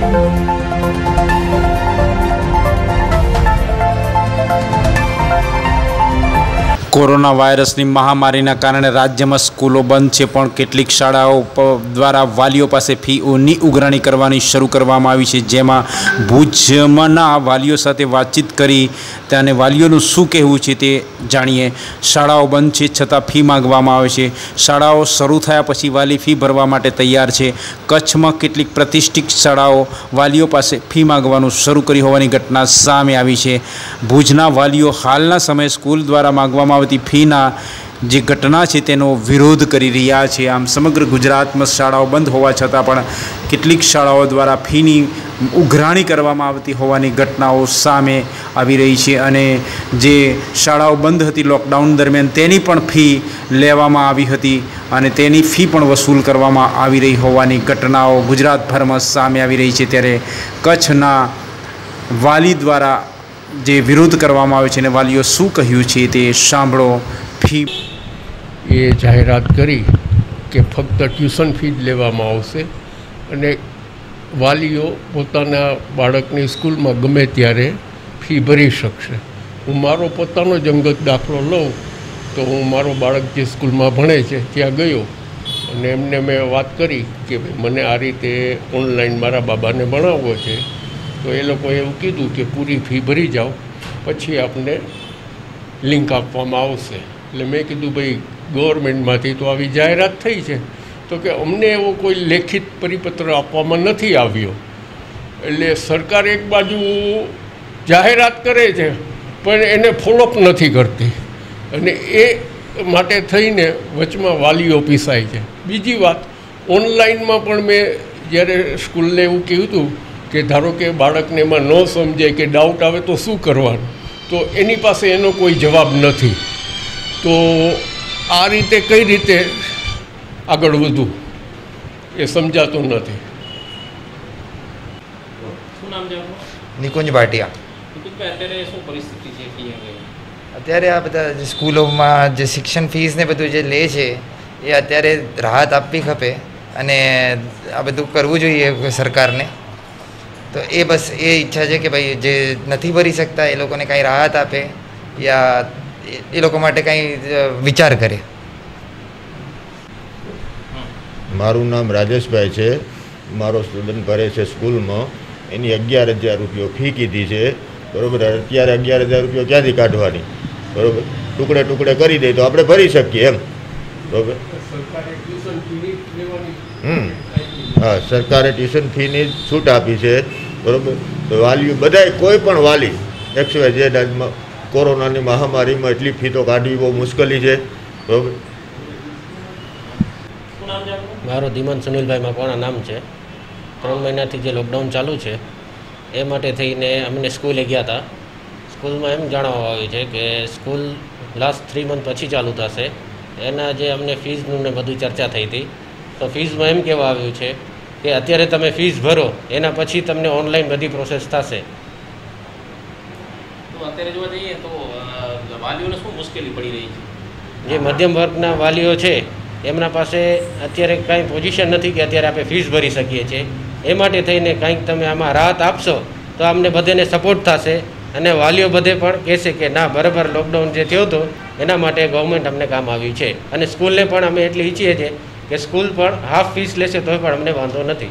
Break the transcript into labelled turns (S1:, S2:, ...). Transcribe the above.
S1: 生。
S2: corona વાયરસની મહામારીના કારણે રાજ્યમાં સ્કૂલો બંધ છે, પણ કેટલીક શાળાઓ દ્વારા વાલીઓ પાસે ફીઓની ઉઘરાણી કરવાની શરૂ કરવામાં આવી છે. જેમાં ભુજમાંના વાલીઓ સાથે વાતચીત કરી તેને વાલીઓનું શું કહેવું છે તે જાણીએ. શાળાઓ બંધ છે છતાં ફી માંગવામાં આવે છે. શાળાઓ શરૂ થયા પછી વાલી ફી ભરવા માટે તૈયાર છે. કચ્છમાં કેટલીક પ્રતિષ્ઠિત શાળાઓ વાલીઓ પાસે ફી માંગવાનું શરૂ કરી હોવાની ઘટના સામે આવી છે. ભુજના વાલીઓ હાલના સમયે સ્કૂલ દ્વારા માંગવામાં આવતી ફીના જે ઘટના છે તેનો વિરોધ કરી રહ્યા છે. આમ સમગ્ર ગુજરાતમાં શાળાઓ બંધ હોવા છતાં પણ કેટલીક શાળાઓ દ્વારા ફીની ઉઘરાણી કરવામાં આવતી હોવાની ઘટનાઓ સામે આવી રહી છે અને જે શાળાઓ બંધ હતી લોકડાઉન દરમિયાન તેની પણ ફી લેવામાં આવી હતી અને તેની ફી પણ વસૂલ કરવામાં આવી રહી હોવાની ઘટનાઓ ગુજરાતભરમાં સામે આવી રહી છે. ત્યારે કચ્છના વાલી દ્વારા જે વિરોધ કરવામાં આવે છે અને વાલીઓ શું કહ્યું છે તે સાંભળો. ફી
S3: એ જાહેરાત કરી કે ફક્ત ટ્યુશન ફી જ લેવામાં આવશે અને વાલીઓ પોતાના બાળકની સ્કૂલમાં ગમે ત્યારે ફી ભરી શકશે. હું મારો પોતાનો જ અંગત દાખલો લઉં તો હું મારો બાળક જે સ્કૂલમાં ભણે છે ત્યાં ગયો અને એમને મેં વાત કરી કે મને આ રીતે ઓનલાઈન મારા બાબાને ભણાવવો છે. તો એ લોકોએ એવું કીધું કે પૂરી ફી ભરી જાઓ, પછી આપને લિંક આપવામાં આવશે. એટલે મેં કીધું, ભાઈ, ગવર્મેન્ટમાંથી તો આવી જાહેરાત થઈ છે. તો કે અમને એવો કોઈ લેખિત પરિપત્ર આપવામાં નથી આવ્યો. એટલે સરકાર એક બાજુ જાહેરાત કરે છે, પણ એને ફોલોઅપ નથી કરતી. અને એ માટે થઈને વચમાં વાલીઓ પીસાય છે. બીજી વાત, ઓનલાઈનમાં પણ મેં જ્યારે સ્કૂલને એવું કહ્યું હતું કે ધારો કે બાળકને એમાં ન સમજાય કે ડાઉટ આવે તો શું કરવાનું? તો એની પાસે એનો કોઈ જવાબ નથી. તો આ રીતે કઈ રીતે આગળ વધવું? એ સમજાતું નથી.
S4: નિકુંજ ભાટિયા.
S5: અત્યારે
S4: આ બધા સ્કૂલોમાં જે શિક્ષણ ફીસ ને બધું જે લે છે એ અત્યારે રાહત આપવી ખપે અને આ બધું કરવું જોઈએ સરકારને. તો એ બસ એ ઈચ્છા છે કે ભાઈ જે નથી ભરી શકતા એ લોકોને કાંઈ રાહત આપે યા એ- એ લોકો માટે કાંઈ વિચાર કરે.
S6: મારું નામ રાજેશભાઈ છે. મારો સ્ટુડન્ટ ભરે છે સ્કૂલમાં. એની અગિયાર હજાર રૂપિયો ફી કીધી છે. બરાબર? અત્યારે અગિયાર હજાર રૂપિયો ક્યાંથી કાઢવાની? બરાબર? ટુકડે ટુકડે કરી દે તો આપણે ભરી શકીએ એમ. બરાબર? હા, સરકારે ટ્યુશન ફીની છૂટ આપી છે, બરાબર? વાલીઓ બધાય કોઈ પણ વાલી એક્સ વાય ઝેડ કોરોનાની મહામારીમાં એટલી ફી તો કાઢવી બહુ મુશ્કેલી છે, બરાબર?
S7: મારો ધીમન સુનિલભાઈ મકવાણા નામ છે. ત્રણ મહિનાથી જે લોકડાઉન ચાલુ છે, એ માટે થઈને અમને સ્કૂલે ગયા હતા સ્કૂલમાં એમ જાણવા આવ્યું છે કે સ્કૂલ લાસ્ટ થ્રી મંથ પછી ચાલુ થશે. એના જે અમને ફીઝનું ને બધું ચર્ચા થઈ હતી તો ફીઝમાં એમ કહેવા આવ્યું છે કે અત્યારે તમે ફીઝ ભરો એના પછી તમને ઓનલાઈન બધી પ્રોસેસ થશે. જે મધ્યમ વર્ગના વાલીઓ છે એમના પાસે અત્યારે કાંઈ પોઝિશન નથી કે અત્યારે આપણે ફીસ ભરી શકીએ છીએ. એ માટે થઈને કાંઈક તમે આમાં રાહત આપશો તો અમને બધાને સપોર્ટ થશે અને વાલીઓ બધે પણ કહેશે કે ના બરાબર લોકડાઉન જે થયો હતો એના માટે ગવર્મેન્ટ અમને કામ આવ્યું છે. અને સ્કૂલને પણ અમે એટલી ઈચ્છીએ છીએ કે સ્કૂલ પણ હાફ ફીસ લેશે તોય પણ અમને વાંધો નથી.